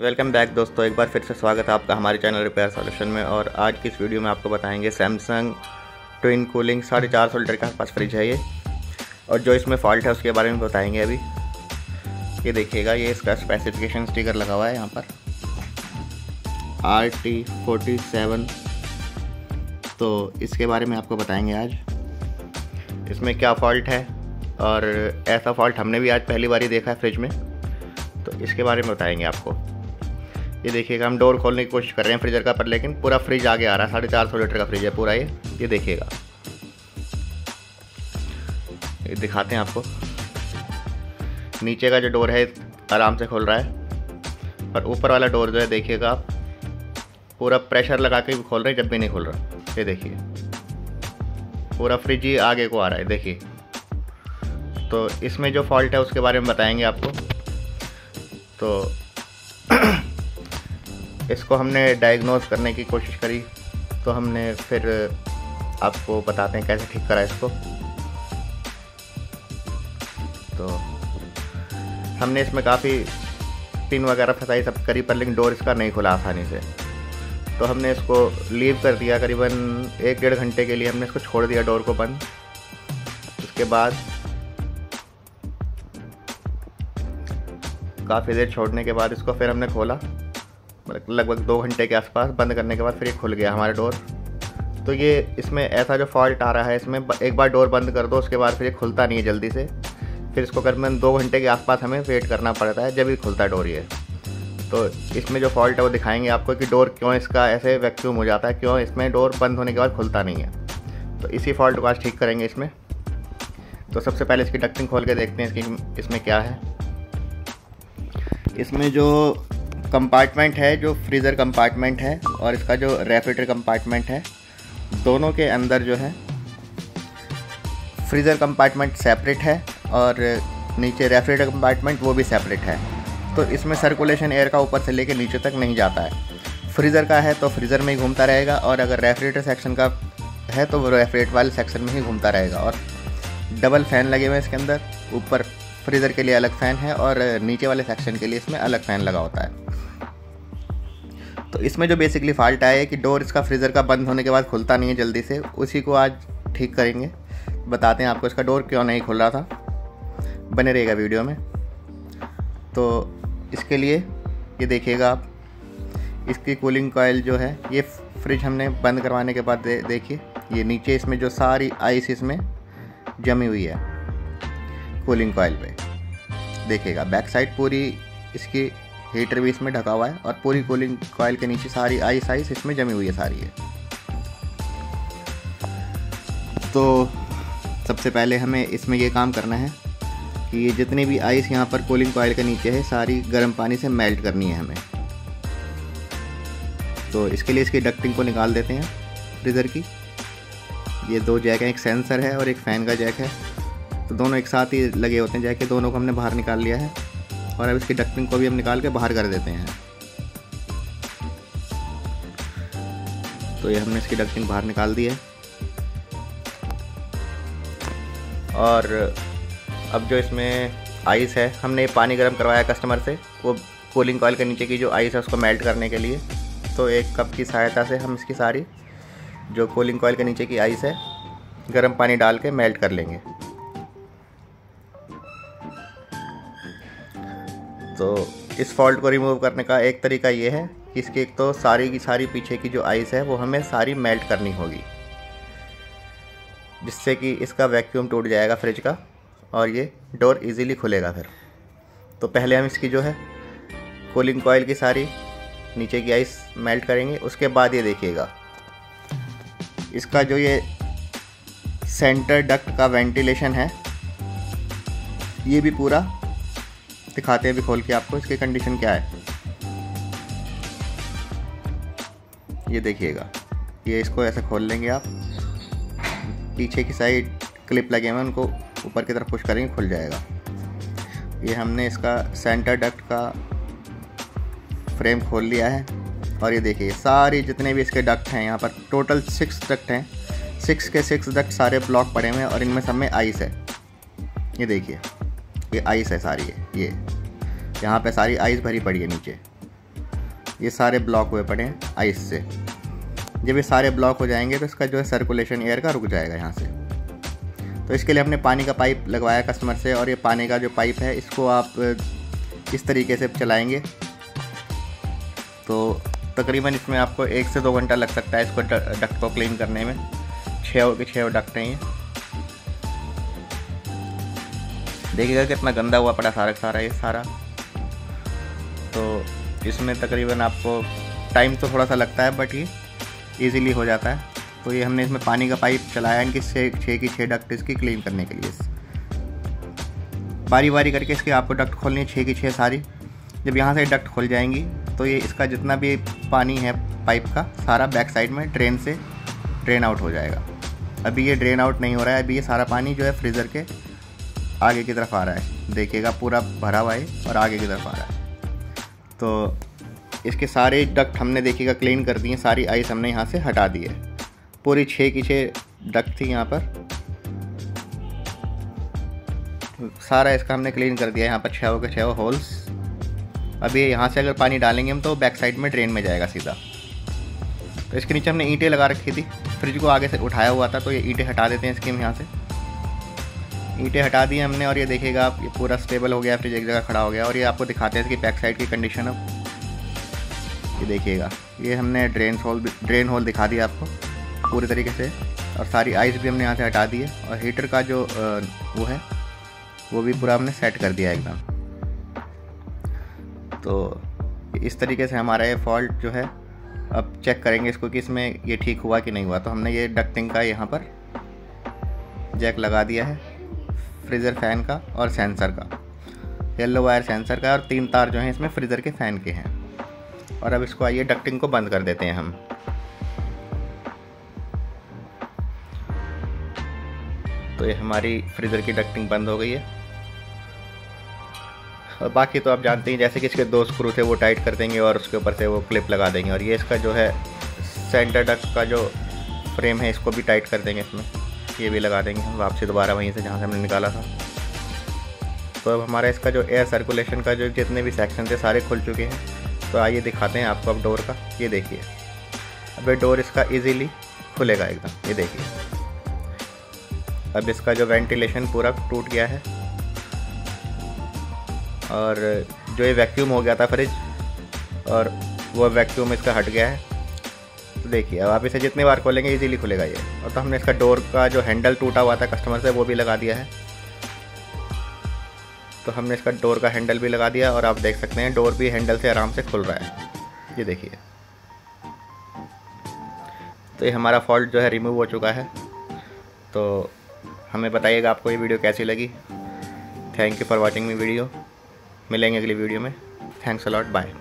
Welcome back दोस्तों, एक बार फिर से स्वागत है आपका हमारे चैनल रिपेयर सॉल्यूशन में। और आज की इस वीडियो में आपको बताएँगे सैमसंग ट्विन कूलिंग साढ़े चार सौ लीटर के आसपास फ्रिज है ये। और जो इसमें फॉल्ट है उसके बारे में बताएँगे अभी। ये देखिएगा, ये इसका स्पेसिफिकेशन स्टिकर लगा हुआ है यहाँ पर। आर टी सेवन तो इसके बारे में आपको बताएँगे आज। इसमें क्या फॉल्ट है? और ऐसा फॉल्ट हमने भी आज पहली बार ही देखा है फ्रिज में। तो इसके बारे में बताएँगे आपको। ये देखिएगा, हम डोर खोलने की कोशिश कर रहे हैं फ्रीजर का, पर लेकिन पूरा फ्रिज आगे आ रहा है, साढ़े चार सौ लीटर का फ्रिज है पूरा ये। ये देखिएगा। ये दिखाते हैं आपको। नीचे का जो डोर है, आराम से खोल रहा है। और ऊपर वाला डोर जो है, देखिएगा आप, पूरा प्रेशर लगा के भी खोल रहे हैं, जब भी नहीं खोल रहा। ये देखिए। पूरा फ्रिज ही आगे को आ रहा है, देखिए। तो इसमें जो फॉल्ट है, उसके बारे में बताएँगे आपको। तो इसको हमने डायग्नोज करने की कोशिश करी तो हमने फिर आपको बताते हैं कैसे ठीक करा इसको। तो हमने इसमें काफ़ी पिन वगैरह फंसाई, सब करी, पर लेकिन डोर इसका नहीं खुला आसानी से। तो हमने इसको लीव कर दिया, करीबन एक डेढ़ घंटे के लिए हमने इसको छोड़ दिया डोर को बंद। उसके बाद काफ़ी देर छोड़ने के बाद इसको फिर हमने खोला। लगभग दो घंटे के आसपास बंद करने के बाद फिर ये खुल गया हमारा डोर। तो ये इसमें ऐसा जो फॉल्ट आ रहा है, इसमें एक बार डोर बंद कर दो, उसके बाद फिर ये खुलता नहीं है जल्दी से। फिर इसको करीबन दो घंटे के आसपास हमें वेट करना पड़ता है, जब ही खुलता डोर ये। तो इसमें जो फॉल्ट है वो दिखाएँगे आपको कि डोर क्यों इसका ऐसे वैक्यूम हो जाता है, क्यों इसमें डोर बंद होने के बाद खुलता नहीं है। तो इसी फॉल्ट को आज ठीक करेंगे इसमें। तो सबसे पहले इसकी डक्टिंग खोल के देखते हैं इसकी, इसमें क्या है। इसमें जो कंपार्टमेंट है, जो फ्रीज़र कंपार्टमेंट है और इसका जो रेफ्रिजरेटर कंपार्टमेंट है, दोनों के अंदर जो है फ्रीज़र कंपार्टमेंट सेपरेट है और नीचे रेफ्रिजरेटर कंपार्टमेंट वो भी सेपरेट है। तो इसमें सर्कुलेशन एयर का ऊपर से लेके नीचे तक नहीं जाता है। फ्रीज़र का है तो फ्रीज़र में ही घूमता रहेगा और अगर रेफ्रिजरेटर सेक्शन का है तो वो रेफ्रिजरेटर वाले सेक्शन में ही घूमता रहेगा और डबल फ़ैन लगे हुए हैं इसके अंदर। ऊपर फ्रीज़र के लिए अलग फ़ैन है और नीचे वाले सेक्शन के लिए इसमें अलग फ़ैन लगा होता है। तो इसमें जो बेसिकली फॉल्ट आया है कि डोर इसका फ्रीज़र का बंद होने के बाद खुलता नहीं है जल्दी से उसी को आज ठीक करेंगे। बताते हैं आपको इसका डोर क्यों नहीं खुल रहा था। बने रहेगा वीडियो में। तो इसके लिए ये देखिएगा आप इसकी कूलिंग कॉयल जो है ये फ्रिज हमने बंद करवाने के बाद दे, देखिए ये नीचे इसमें जो सारी आइस इसमें जमी हुई है कूलिंग कॉयल पे। देखिएगा बैक साइड पूरी इसकी हीटर भी इसमें ढका हुआ है और पूरी कूलिंग कॉयल के नीचे सारी आइस आइस इसमें जमी हुई है सारी है तो सबसे पहले हमें इसमें ये काम करना है कि ये जितनी भी आइस यहाँ पर कूलिंग कॉयल के नीचे है, सारी गर्म पानी से मेल्ट करनी है हमें। तो इसके लिए इसकी डक्टिंग को निकाल देते हैं फ्रीज़र की। ये दो जैक हैं, एक सेंसर है और एक फ़ैन का जैक है। तो दोनों एक साथ ही लगे होते हैं जैक दोनों को हमने बाहर निकाल लिया है। और अब इसकी डक्टिंग को भी हम निकाल के बाहर कर देते हैं। तो ये हमने इसकी डक्टिंग बाहर निकाल दी है। और अब जो इसमें आइस है, हमने पानी गर्म करवाया कस्टमर से, वो कूलिंग कॉयल के नीचे की जो आइस है उसको मेल्ट करने के लिए। तो एक कप की सहायता से हम इसकी सारी जो कूलिंग कॉयल के नीचे की आइस है, गर्म पानी डाल के मेल्ट कर लेंगे। तो इस फॉल्ट को रिमूव करने का एक तरीका ये है कि इसकी एक तो सारी की सारी पीछे की जो आइस है, वो हमें सारी मेल्ट करनी होगी। जिससे कि इसका वैक्यूम टूट जाएगा फ्रिज का और ये डोर इजीली खुलेगा फिर। तो पहले हम इसकी जो है कूलिंग कॉयल की सारी नीचे की आइस मेल्ट करेंगे। उसके बाद ये देखिएगा, इसका जो ये सेंटर डक्ट का वेंटिलेशन है, ये भी पूरा दिखाते हैं अभी खोल के आपको, इसकी कंडीशन क्या है। ये देखिएगा। ये इसको ऐसे खोल लेंगे आप। पीछे की साइड क्लिप लगे हुए उनको ऊपर की तरफ़ पुश करेंगे, खुल जाएगा। ये हमने इसका सेंटर डक्ट का फ्रेम खोल लिया है। और ये देखिए, सारी जितने भी इसके डक्ट हैं, यहाँ पर टोटल सिक्स डक्ट हैं। सिक्स के सिक्स डक्ट सारे ब्लॉक पड़े हुए हैं और इनमें सब में आइस है। ये देखिए। ये आइस है सारी है ये। यहाँ पे सारी आइस भरी पड़ी है नीचे। ये सारे ब्लॉक हुए पड़े हैं आइस से। जब ये सारे ब्लॉक हो जाएँगे तो इसका जो है सर्कुलेशन एयर का रुक जाएगा यहाँ से। तो इसके लिए हमने पानी का पाइप लगवाया कस्टमर से और ये पानी का जो पाइप है, इसको आप इस तरीके से चलाएँगे। तो तकरीबन इसमें आपको एक से दो घंटा लग सकता है इसको डक्ट को क्लीन करने में। छः के छः डक्ट हैं देखिएगा कितना गंदा हुआ पड़ा सारा सारा, ये सारा। तो इसमें तकरीबन आपको टाइम तो थोड़ा सा लगता है बट ये ईज़िली हो जाता है। तो ये हमने इसमें पानी का पाइप चलाया इनकी छः छः की छः डक्ट इसकी क्लीन करने के लिए। बारी बारी करके इसकी आपको डक्ट खोलनी है, छः की छः सारी। जब यहाँ से डक्ट खोल जाएँगी तो ये इसका जितना भी पानी है पाइप का, सारा बैक साइड में ड्रेन से ड्रेन आउट हो जाएगा। अभी ये ड्रेन आउट नहीं हो रहा है, अभी ये सारा पानी जो है फ्रीज़र के आगे की तरफ़ आ रहा है। देखिएगा पूरा भरा हुआ है और आगे की तरफ़ आ रहा है। तो इसके सारे डक्ट हमने देखिएगा क्लीन कर दिए, सारी आइस हमने यहाँ से हटा दी है। पूरी छः की छः डक्ट थी यहाँ पर। सारा इसका हमने क्लीन कर दिया, यहाँ पर छः के छः होल्स। अभी यहाँ से अगर पानी डालेंगे हम तो बैक साइड में ड्रेन में जाएगा सीधा। तो इसके नीचे हमने ईंटें लगा रखी थी, फ्रिज को आगे से उठाया हुआ था तो ये ईंटें हटा देते हैं इसके हम यहाँ से। ईंटें हटा दी हमने और ये देखेगा आप, ये पूरा स्टेबल हो गया फ्रिज एक जगह खड़ा हो गया और ये आपको दिखाते हैं इसकी बैक साइड की कंडीशन अब। ये देखिएगा, ये हमने ड्रेन होल ड्रेन होल दिखा दिया आपको पूरी तरीके से और सारी आइस भी हमने यहाँ से हटा दी है और हीटर का जो वो है, वो भी पूरा हमने सेट कर दिया एकदम। तो इस तरीके से हमारा ये फॉल्ट जो है, अब चेक करेंगे इसको कि इसमें ये ठीक हुआ कि नहीं हुआ। तो हमने ये डक्टिंग का यहाँ पर जैक लगा दिया है। फ्रीज़र फ़ैन का और सेंसर का। येलो वायर सेंसर का और तीन तार जो हैं इसमें फ्रीज़र के फ़ैन के हैं। और अब इसको आइए डक्टिंग को बंद कर देते हैं हम। तो ये हमारी फ्रीज़र की डक्टिंग बंद हो गई है। और बाकी तो आप जानते हैं, जैसे कि इसके दो स्क्रू थे, वो टाइट कर देंगे और उसके ऊपर से वो क्लिप लगा देंगे। और ये इसका जो है सेंटर डक्ट का जो फ्रेम है, इसको भी टाइट कर देंगे इसमें। ये भी लगा देंगे हम वापसी दोबारा वहीं से जहाँ से हमने निकाला था। तो अब हमारा इसका जो एयर सर्कुलेशन का जो जितने भी सेक्शन थे, सारे खुल चुके हैं। तो आइए दिखाते हैं आपको अब डोर का। ये देखिए। अब ये डोर इसका इजीली खुलेगा एकदम। ये देखिए। अब इसका जो वेंटिलेशन पूरा टूट गया है। और जो ये वैक्यूम हो गया था फ्रिज और वो वैक्यूम इसका हट गया है। तो देखिए, अब आप इसे जितनी बार खोलेंगे इजीली खुलेगा ये। और तो हमने इसका डोर का जो हैंडल टूटा हुआ था कस्टमर से, वो भी लगा दिया है। तो हमने इसका डोर का हैंडल भी लगा दिया और आप देख सकते हैं डोर भी हैंडल से आराम से खुल रहा है। ये देखिए। तो ये हमारा फॉल्ट जो है रिमूव हो चुका है। तो हमें बताइएगा आपको ये वीडियो कैसी लगी। Thank you for watching me video मिलेंगे अगली वीडियो में। Thanks a lot bye